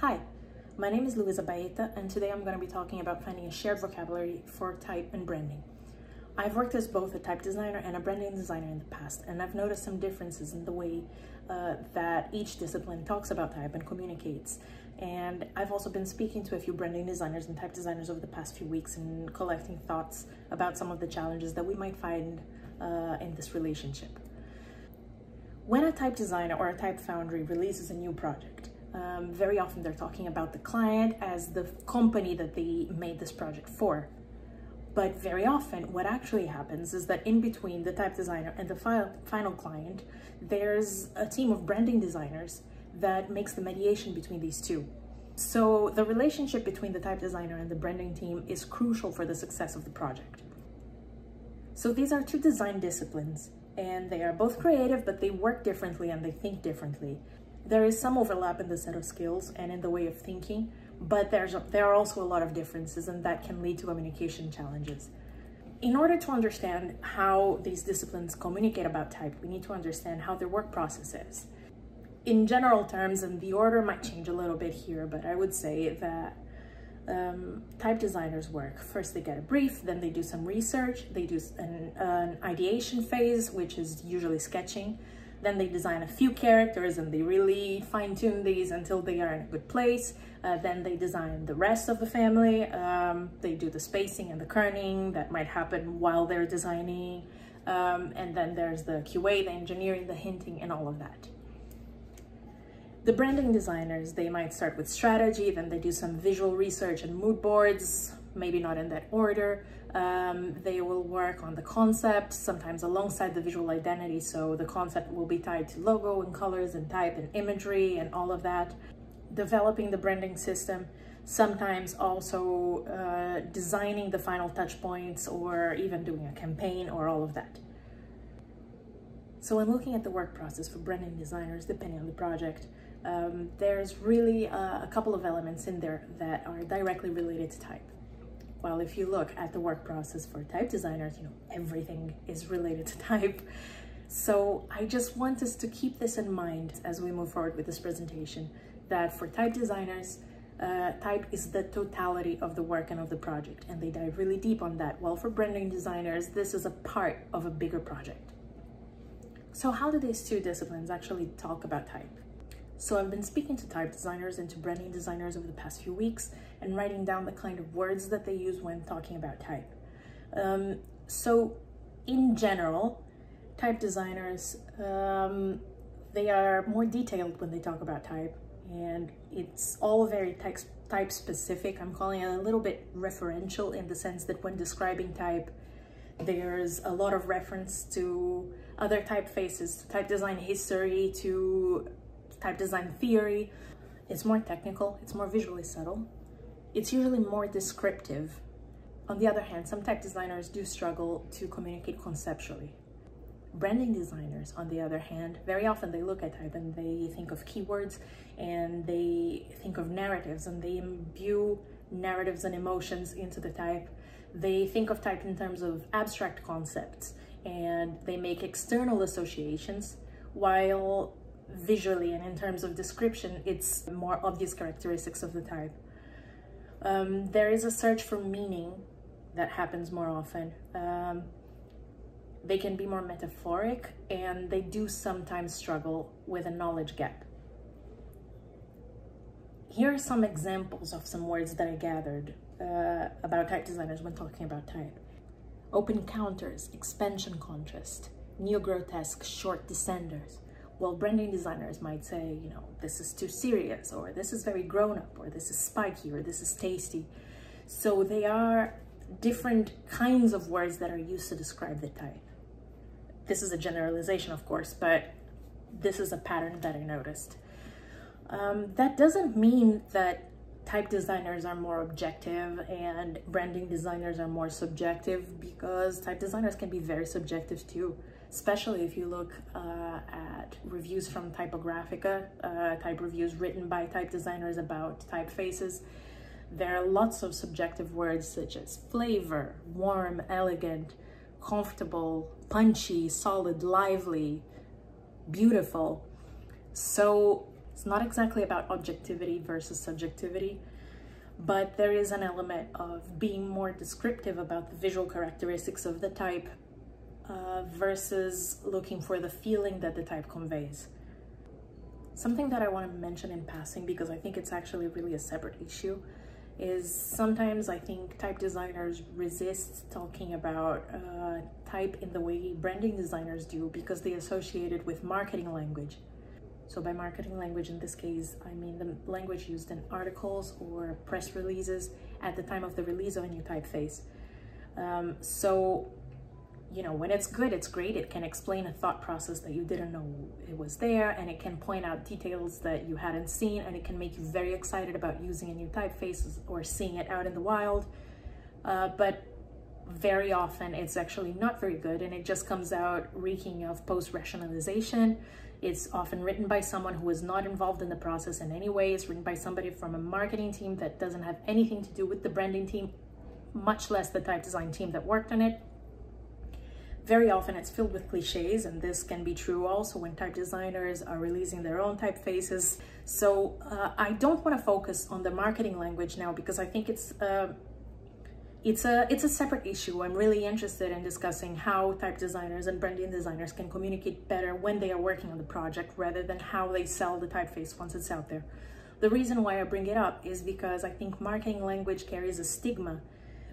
Hi, my name is Luisa Baeta and today I'm going to be talking about finding a shared vocabulary for type and branding. I've worked as both a type designer and a branding designer in the past and I've noticed some differences in the way uh, that each discipline talks about type and communicates. And I've also been speaking to a few branding designers and type designers over the past few weeks and collecting thoughts about some of the challenges that we might find uh, in this relationship. When a type designer or a type foundry releases a new project, um, very often they're talking about the client as the company that they made this project for. But very often what actually happens is that in between the type designer and the fi final client, there's a team of branding designers that makes the mediation between these two. So the relationship between the type designer and the branding team is crucial for the success of the project. So these are two design disciplines and they are both creative, but they work differently and they think differently. There is some overlap in the set of skills and in the way of thinking, but there's there are also a lot of differences and that can lead to communication challenges. In order to understand how these disciplines communicate about type, we need to understand how their work process is. In general terms, and the order might change a little bit here, but I would say that um, type designers work. First, they get a brief, then they do some research, they do an, an ideation phase, which is usually sketching, then they design a few characters and they really fine tune these until they are in a good place. Uh, then they design the rest of the family. Um, they do the spacing and the kerning that might happen while they're designing. Um, and then there's the QA, the engineering, the hinting, and all of that. The branding designers, they might start with strategy, then they do some visual research and mood boards, maybe not in that order. Um, they will work on the concept, sometimes alongside the visual identity. So the concept will be tied to logo and colors and type and imagery and all of that. Developing the branding system, sometimes also uh, designing the final touch points or even doing a campaign or all of that. So when looking at the work process for branding designers, depending on the project, um, there's really a, a couple of elements in there that are directly related to type. Well, if you look at the work process for type designers, you know, everything is related to type. So I just want us to keep this in mind as we move forward with this presentation, that for type designers, uh, type is the totality of the work and of the project, and they dive really deep on that. While for branding designers, this is a part of a bigger project. So how do these two disciplines actually talk about type? So I've been speaking to type designers and to branding designers over the past few weeks and writing down the kind of words that they use when talking about type. Um, so in general, type designers, um, they are more detailed when they talk about type and it's all very type, type specific. I'm calling it a little bit referential in the sense that when describing type, there's a lot of reference to other typefaces, to type design history, to type design theory. It's more technical, it's more visually subtle. It's usually more descriptive. On the other hand, some type designers do struggle to communicate conceptually. Branding designers, on the other hand, very often they look at type and they think of keywords and they think of narratives and they imbue narratives and emotions into the type. They think of type in terms of abstract concepts and they make external associations while visually and in terms of description, it's more obvious characteristics of the type. Um, there is a search for meaning that happens more often. Um, they can be more metaphoric and they do sometimes struggle with a knowledge gap. Here are some examples of some words that I gathered uh, about type designers when talking about type. Open counters, expansion contrast, neo-grotesque, short descenders, well, branding designers might say, you know, this is too serious, or this is very grown up, or this is spiky, or this is tasty. So they are different kinds of words that are used to describe the type. This is a generalization, of course, but this is a pattern that I noticed. Um, that doesn't mean that type designers are more objective and branding designers are more subjective because type designers can be very subjective too especially if you look uh, at reviews from Typographica, uh, type reviews written by type designers about typefaces. There are lots of subjective words such as flavor, warm, elegant, comfortable, punchy, solid, lively, beautiful. So It's not exactly about objectivity versus subjectivity, but there is an element of being more descriptive about the visual characteristics of the type uh, versus looking for the feeling that the type conveys. Something that I want to mention in passing because I think it's actually really a separate issue is sometimes I think type designers resist talking about uh, type in the way branding designers do because they associate it with marketing language. So by marketing language in this case, I mean the language used in articles or press releases at the time of the release of a new typeface. Um, so you know, when it's good, it's great. It can explain a thought process that you didn't know it was there, and it can point out details that you hadn't seen, and it can make you very excited about using a new typeface or seeing it out in the wild. Uh, but very often it's actually not very good, and it just comes out reeking of post-rationalization. It's often written by someone who is not involved in the process in any way. It's written by somebody from a marketing team that doesn't have anything to do with the branding team, much less the type design team that worked on it very often it's filled with cliches and this can be true also when type designers are releasing their own typefaces. So uh, I don't want to focus on the marketing language now because I think it's uh, it's a it's a separate issue. I'm really interested in discussing how type designers and branding designers can communicate better when they are working on the project rather than how they sell the typeface once it's out there. The reason why I bring it up is because I think marketing language carries a stigma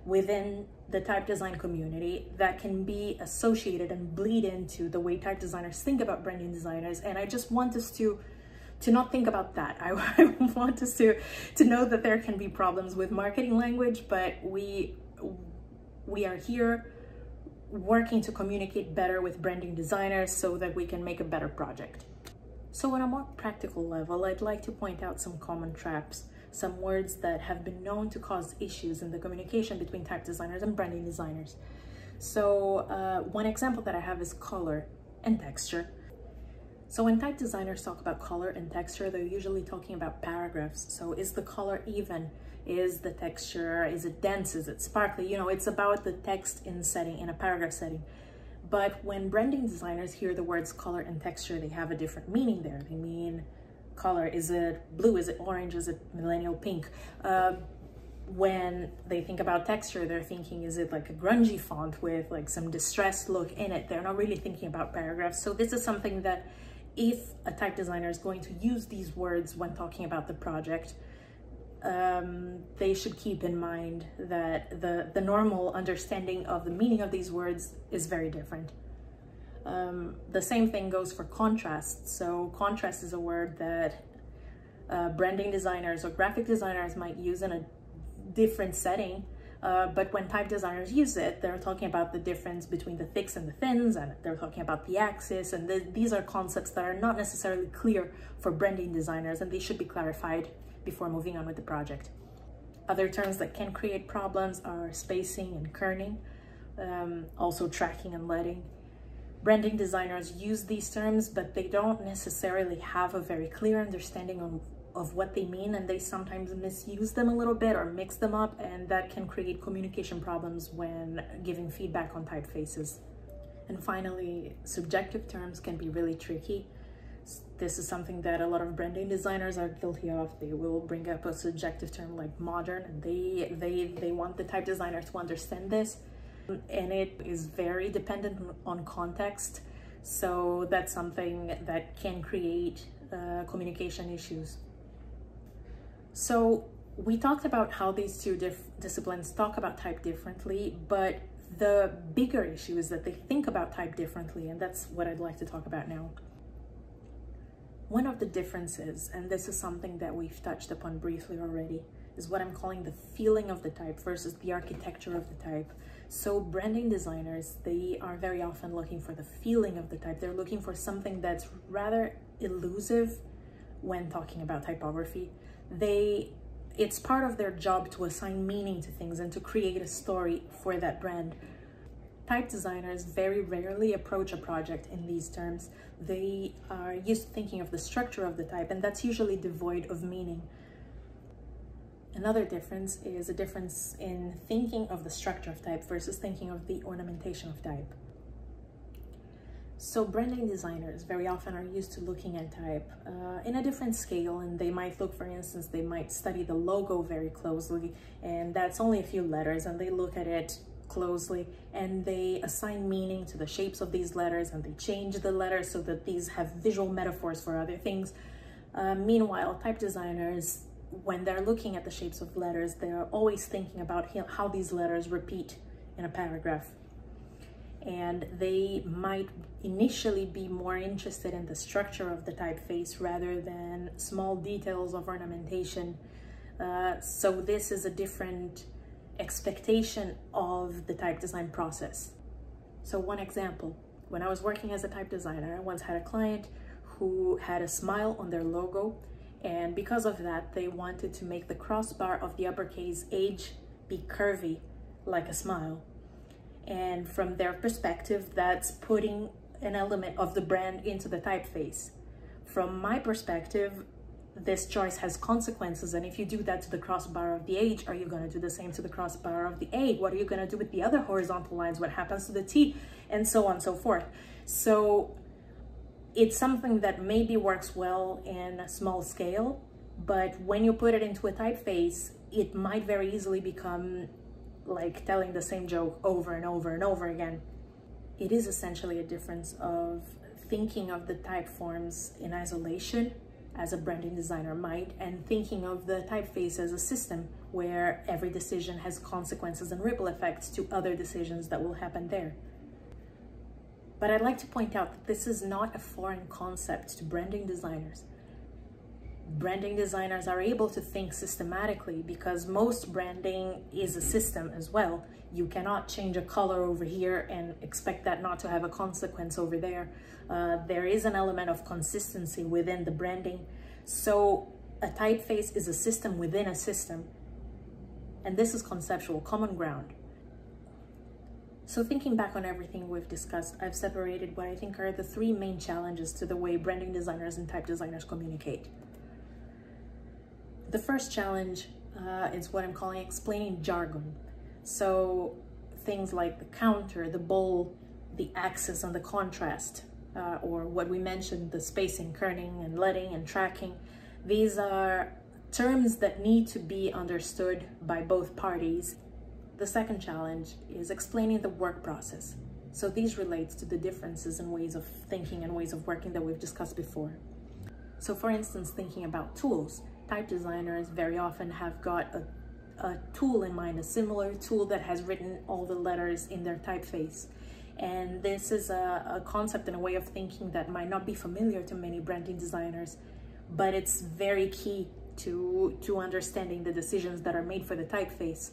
within the type design community that can be associated and bleed into the way type designers think about branding designers. And I just want us to to not think about that. I, I want us to to know that there can be problems with marketing language, but we we are here working to communicate better with branding designers so that we can make a better project. So on a more practical level, I'd like to point out some common traps some words that have been known to cause issues in the communication between type designers and branding designers. So uh, one example that I have is color and texture. So when type designers talk about color and texture, they're usually talking about paragraphs. So is the color even? Is the texture, is it dense? Is it sparkly? You know, it's about the text in setting, in a paragraph setting. But when branding designers hear the words color and texture, they have a different meaning there. They mean color? Is it blue? Is it orange? Is it millennial pink? Uh, when they think about texture, they're thinking, is it like a grungy font with like some distressed look in it? They're not really thinking about paragraphs. So this is something that if a type designer is going to use these words when talking about the project, um, they should keep in mind that the, the normal understanding of the meaning of these words is very different. Um, the same thing goes for contrast. So contrast is a word that uh, branding designers or graphic designers might use in a different setting. Uh, but when type designers use it, they're talking about the difference between the thicks and the thins, and they're talking about the axis. And th these are concepts that are not necessarily clear for branding designers, and they should be clarified before moving on with the project. Other terms that can create problems are spacing and kerning, um, also tracking and leading branding designers use these terms, but they don't necessarily have a very clear understanding of, of what they mean and they sometimes misuse them a little bit or mix them up and that can create communication problems when giving feedback on typefaces. And finally, subjective terms can be really tricky. This is something that a lot of branding designers are guilty of. They will bring up a subjective term like modern and they, they, they want the type designer to understand this and it is very dependent on context. So that's something that can create uh, communication issues. So we talked about how these two disciplines talk about type differently, but the bigger issue is that they think about type differently, and that's what I'd like to talk about now. One of the differences, and this is something that we've touched upon briefly already, is what I'm calling the feeling of the type versus the architecture of the type. So branding designers, they are very often looking for the feeling of the type. They're looking for something that's rather elusive when talking about typography. They, it's part of their job to assign meaning to things and to create a story for that brand. Type designers very rarely approach a project in these terms. They are used to thinking of the structure of the type and that's usually devoid of meaning. Another difference is a difference in thinking of the structure of type versus thinking of the ornamentation of type. So branding designers very often are used to looking at type uh, in a different scale and they might look, for instance, they might study the logo very closely and that's only a few letters and they look at it closely and they assign meaning to the shapes of these letters and they change the letters so that these have visual metaphors for other things. Uh, meanwhile, type designers, when they're looking at the shapes of letters, they're always thinking about how these letters repeat in a paragraph and they might initially be more interested in the structure of the typeface rather than small details of ornamentation. Uh, so this is a different expectation of the type design process. So one example, when I was working as a type designer, I once had a client who had a smile on their logo and because of that, they wanted to make the crossbar of the uppercase H be curvy like a smile. And from their perspective, that's putting an element of the brand into the typeface. From my perspective, this choice has consequences. And if you do that to the crossbar of the H, are you going to do the same to the crossbar of the A? What are you going to do with the other horizontal lines? What happens to the T? And so on and so forth. So it's something that maybe works well in a small scale, but when you put it into a typeface, it might very easily become like telling the same joke over and over and over again. It is essentially a difference of thinking of the type forms in isolation as a branding designer might and thinking of the typeface as a system where every decision has consequences and ripple effects to other decisions that will happen there. But I'd like to point out that this is not a foreign concept to branding designers branding designers are able to think systematically because most branding is a system as well. You cannot change a color over here and expect that not to have a consequence over there. Uh, there is an element of consistency within the branding. So a typeface is a system within a system. And this is conceptual, common ground. So thinking back on everything we've discussed, I've separated what I think are the three main challenges to the way branding designers and type designers communicate. The first challenge uh, is what I'm calling explaining jargon. So things like the counter, the bowl, the axis and the contrast, uh, or what we mentioned, the spacing, kerning and leading and tracking. These are terms that need to be understood by both parties. The second challenge is explaining the work process. So these relates to the differences in ways of thinking and ways of working that we've discussed before. So for instance, thinking about tools, type designers very often have got a, a tool in mind, a similar tool that has written all the letters in their typeface. And this is a, a concept and a way of thinking that might not be familiar to many branding designers, but it's very key to, to understanding the decisions that are made for the typeface.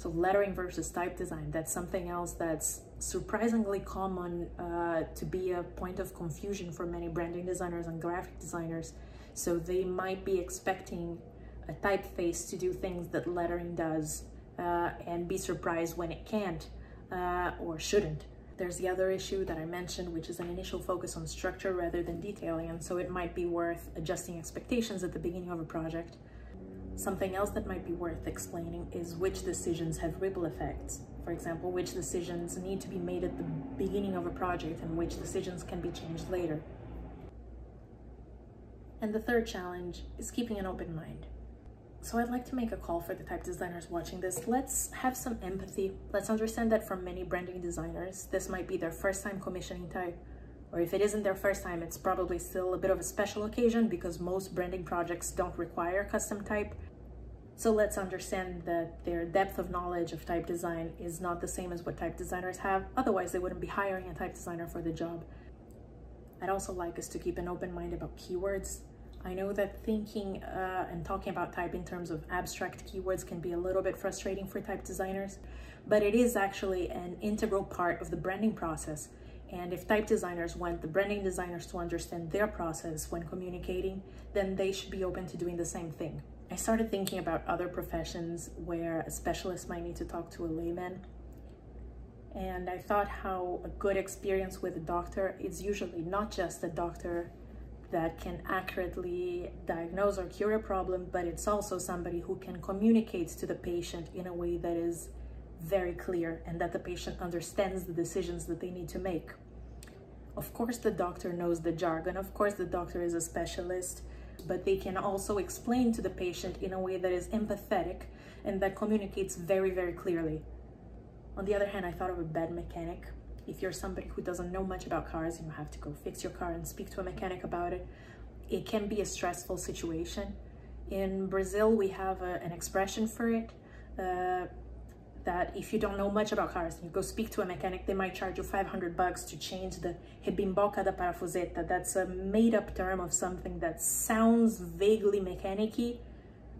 So lettering versus type design, that's something else that's surprisingly common uh, to be a point of confusion for many branding designers and graphic designers. So they might be expecting a typeface to do things that lettering does uh, and be surprised when it can't uh, or shouldn't. There's the other issue that I mentioned, which is an initial focus on structure rather than detailing, and so it might be worth adjusting expectations at the beginning of a project. Something else that might be worth explaining is which decisions have ripple effects. For example, which decisions need to be made at the beginning of a project and which decisions can be changed later. And the third challenge is keeping an open mind. So I'd like to make a call for the type designers watching this. Let's have some empathy. Let's understand that for many branding designers, this might be their first time commissioning type. Or if it isn't their first time, it's probably still a bit of a special occasion because most branding projects don't require custom type. So let's understand that their depth of knowledge of type design is not the same as what type designers have. Otherwise, they wouldn't be hiring a type designer for the job. I'd also like us to keep an open mind about keywords. I know that thinking uh, and talking about type in terms of abstract keywords can be a little bit frustrating for type designers, but it is actually an integral part of the branding process. And if type designers want the branding designers to understand their process when communicating, then they should be open to doing the same thing. I started thinking about other professions where a specialist might need to talk to a layman. And I thought how a good experience with a doctor is usually not just a doctor that can accurately diagnose or cure a problem, but it's also somebody who can communicate to the patient in a way that is very clear and that the patient understands the decisions that they need to make. Of course, the doctor knows the jargon. Of course, the doctor is a specialist, but they can also explain to the patient in a way that is empathetic and that communicates very, very clearly. On the other hand, I thought of a bad mechanic. If you're somebody who doesn't know much about cars and you have to go fix your car and speak to a mechanic about it, it can be a stressful situation. In Brazil, we have a, an expression for it. Uh, that if you don't know much about cars and you go speak to a mechanic, they might charge you 500 bucks to change the rebimboca da parafuseta. That's a made up term of something that sounds vaguely mechanicy,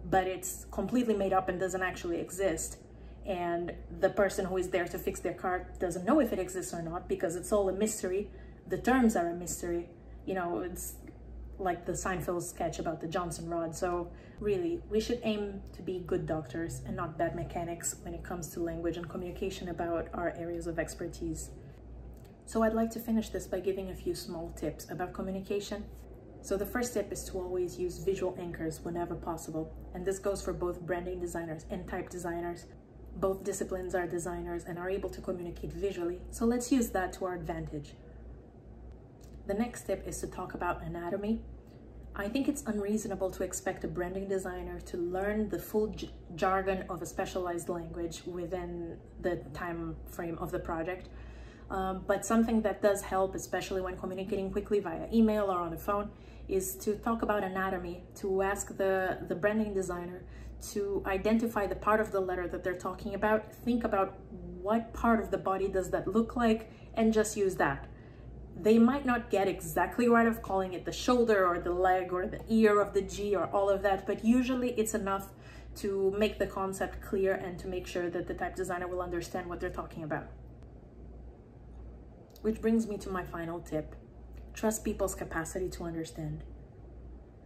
but it's completely made up and doesn't actually exist. And the person who is there to fix their car doesn't know if it exists or not because it's all a mystery. The terms are a mystery. You know, it's like the Seinfeld sketch about the Johnson rod. So really, we should aim to be good doctors and not bad mechanics when it comes to language and communication about our areas of expertise. So I'd like to finish this by giving a few small tips about communication. So the first tip is to always use visual anchors whenever possible. And this goes for both branding designers and type designers. Both disciplines are designers and are able to communicate visually. So let's use that to our advantage. The next tip is to talk about anatomy. I think it's unreasonable to expect a branding designer to learn the full jargon of a specialized language within the time frame of the project. Um, but something that does help, especially when communicating quickly via email or on the phone, is to talk about anatomy, to ask the, the branding designer to identify the part of the letter that they're talking about, think about what part of the body does that look like, and just use that they might not get exactly right of calling it the shoulder or the leg or the ear of the G or all of that, but usually it's enough to make the concept clear and to make sure that the type designer will understand what they're talking about. Which brings me to my final tip. Trust people's capacity to understand.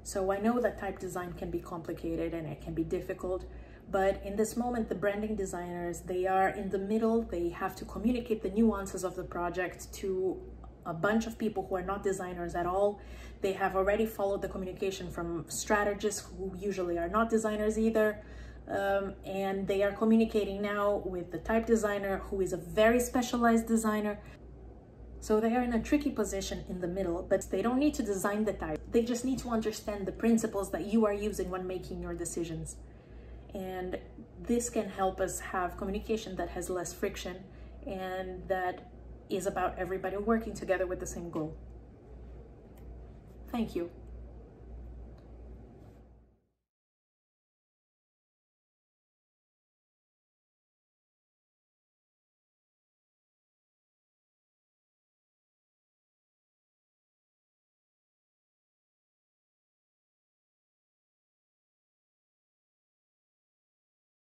So I know that type design can be complicated and it can be difficult, but in this moment, the branding designers, they are in the middle, they have to communicate the nuances of the project to a bunch of people who are not designers at all. They have already followed the communication from strategists who usually are not designers either. Um, and they are communicating now with the type designer who is a very specialized designer. So they are in a tricky position in the middle, but they don't need to design the type. They just need to understand the principles that you are using when making your decisions. And this can help us have communication that has less friction and that is about everybody working together with the same goal. Thank you.